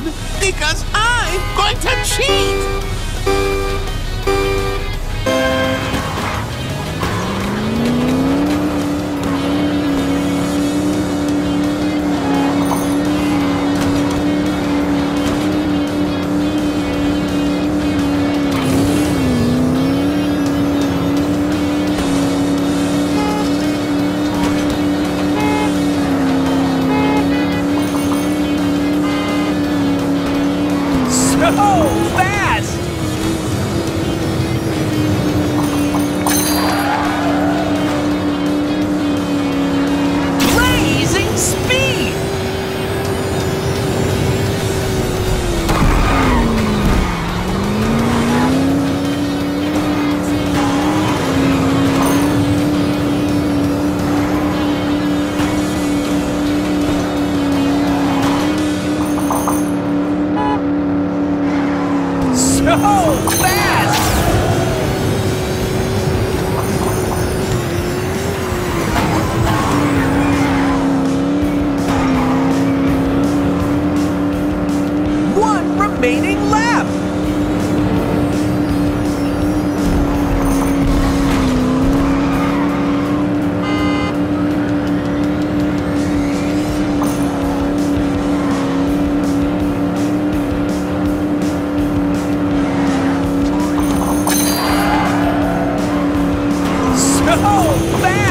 win because I'm going to cheat! So fast! So fast! One remaining Oh, man!